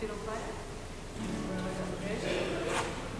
Piropaia, Guarda.